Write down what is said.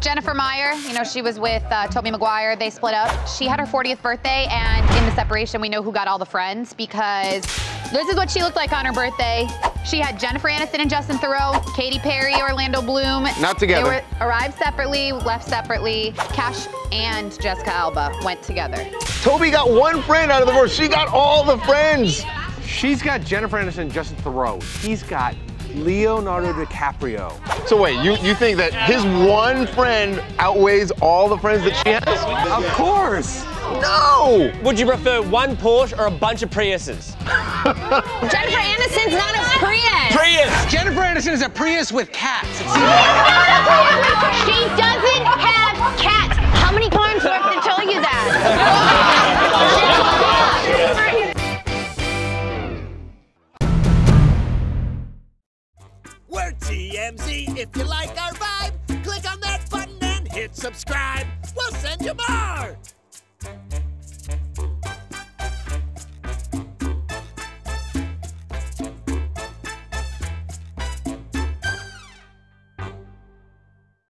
Jennifer Meyer, you know, she was with uh, Tobey Maguire. They split up. She had her 40th birthday, and in the separation, we know who got all the friends because this is what she looked like on her birthday. She had Jennifer Aniston and Justin Theroux, Katy Perry, Orlando Bloom. Not together. They were arrived separately, left separately. Cash and Jessica Alba went together. Tobey got one friend out of the four. She got all the friends. She's got Jennifer Aniston and Justin Theroux. He's got Leonardo DiCaprio. So wait, you, you think that his one friend outweighs all the friends that she has? Of course. No! Would you prefer one Porsche or a bunch of Priuses? Jennifer Aniston's not a Prius. Prius! Jennifer Aniston is a Prius with cats. We're TMZ. If you like our vibe, click on that button and hit subscribe. We'll send you more.